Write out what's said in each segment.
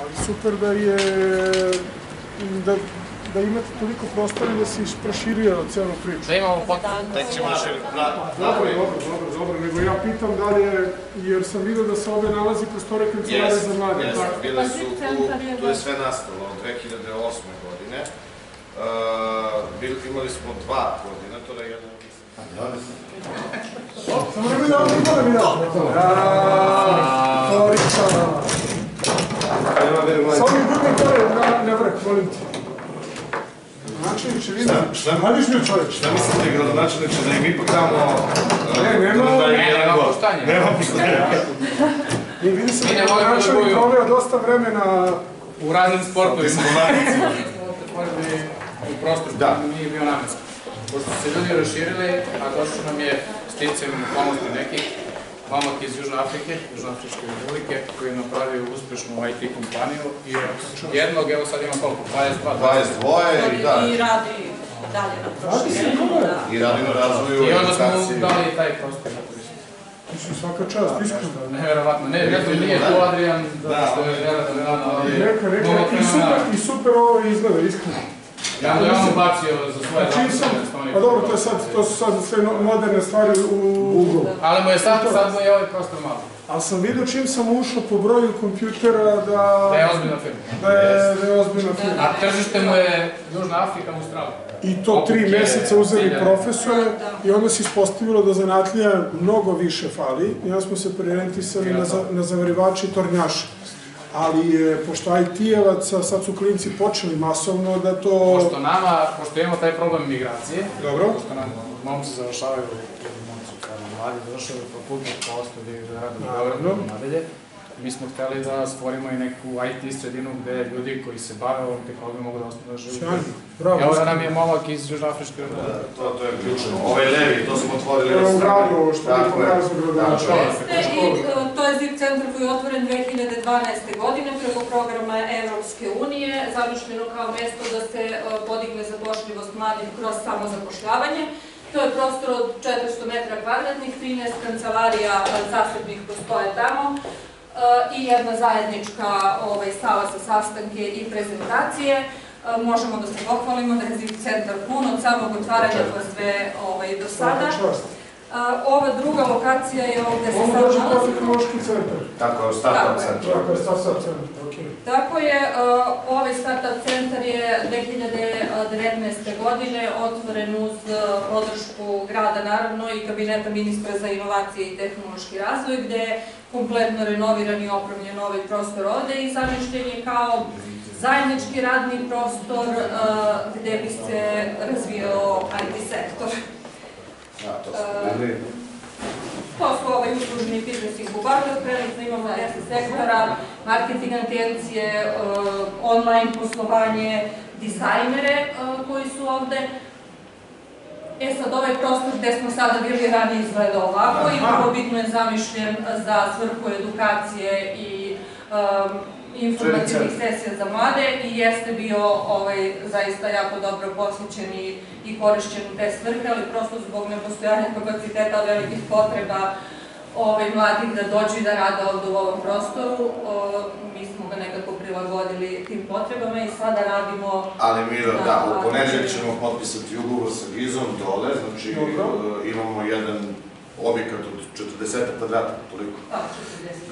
Ali super da je, da, da imate toliko prostora i da se proširio celu priču. Da imamo potpuno. Tek ćemo još Dobro, dobro, dobro, dobro, nego ja pitam da li je, jer sam vidio da se ovde nalazi prostore kancelarije Jeste, za mlade. jeste. tako? Bile su, tu, tu je sve nastalo od 2008. godine. Uh, bil, imali smo dva koordinatora, jedan Samo da vam nikada mi dati. Aaaa, Mi drugim tore na, na vrh, molim te. Znači, će vidim. Šta- šta- Radiš mi čovječ? Šta mislite, gradonačelniče, da im ipak damo... uh, Ne, nema- da nema puštanja. Nema puštanja. I vidim se da volimo da načelnik proveo dosta vremena U raznim sportovima. U prostor, Da. nije bio namenski. Pošto su se ljudi raširili, a došlo nam je sticajem okolnosti nekih, momak iz Južne Afrike, Južnoafričke republike, koji je napravio uspešnu IT kompaniju i od jednog, evo sad ima koliko, 22, 22 i da. I radi dalje na proširenju, da. I radi na razvoju I onda smo dali taj prostor da. Mislim, svaka čast, iskreno. Neverovatno, ne, ne znam, nije tu Adrian, zato što je rano, ali super, fenomenalno. i super ovo izgleda, iskreno. Ja on ubacio za svoje sam, zaposlene pa dobro, to, je sad, to su sad sve moderne stvari u Google. Ali mu je sad, sad mu je ovaj prostor malo. Ali sam vidio čim sam ušao po broju kompjutera da, Da je ozbiljna firma. da je, da je ozbiljna firma. A tržište mu je Južna Afrika, Australija. I to tri meseca uzeli profesore i onda se ispostavilo da zanatlija mnogo više fali i onda smo se preorientisali na, za, na zavarivače i tornjaše. Ali je, pošto IT-evaca, sad su klinci počeli masovno da to... Pošto nama, pošto imamo taj problem migracije, Dobro. pošto nam momci završavaju, momci kao mladi, završavaju fakultet pa ostali da rade u Beogradu nadalje, mi smo hteli da stvorimo i neku IT sredinu gde ljudi koji se bave ovom tehnologijom mogu da ostanu da žive. bravo. Evo nam je momak iz Južnoafričke republike. Da, To, to je ključno. Ovaj levi, to smo otvorili. Evo u gradu, ovo što mi Tako je. Tako je. Je ZIP centar koji je otvoren 2012. godine preko programa Evropske unije, zamišljeno kao mesto da se e, podigne zapošljivost mladih kroz samozapošljavanje. To je prostor od 400 metara kvadratnih, 13 kancelarija e, zasebnih postoje tamo e, i jedna zajednička ovaj, sala za sastanke i prezentacije. Možemo da se pohvalimo da je ZIP centar pun od samog otvaranja pa sve ovaj, do sada. Ova druga lokacija je ovde se Ovo sad dođe kao nalazimo. tehnološki centar. Tako je, startup je. centar. Tako je, startup centar, okej. Tako je, ovaj startup centar je 2019. godine otvoren uz podršku grada naravno i kabineta ministra za inovacije i tehnološki razvoj gde je kompletno renoviran i opremljen ovaj prostor ovde i zamišljen je kao zajednički radni prostor gde bi se razvijao IT sektor. Da, to smo bili. To su ovaj uslužni fitness inkubator, trenutno imamo 10 sektora, marketing agencije, uh, online poslovanje, dizajnere uh, koji su ovde. E sad, ovaj prostor gde smo sada bili ranije izgleda ovako i Aha. prvobitno je zamišljen za svrhu edukacije i um, informativnih sesija za mlade i jeste bio ovaj, zaista jako dobro posvećen i, i korišćen u te svrhe, ali prosto zbog nepostojanja kapaciteta velikih potreba ovaj, mladih da dođu i da rade ovde u ovom prostoru, o, mi smo ga nekako prilagodili tim potrebama i sada radimo Ali mi, da, u ponedeljak ćemo potpisati ugovor sa Gizom dole, znači Dobro. e, imamo jedan objekat od 40 kvadrata, toliko, pa,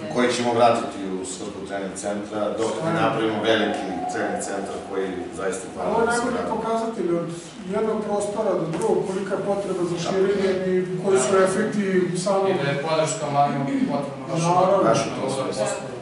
40 koji ćemo vratiti svrhu trening centra, dok ne napravimo veliki trening centar koji zaista Ovo hvala je da najbolji pokazatelj od jednog prostora do drugog, kolika je potreba za širenjem i koji su efekti samog... I da je podrška mladima potrebno. Baš Naravno. baš na ovom prostoru.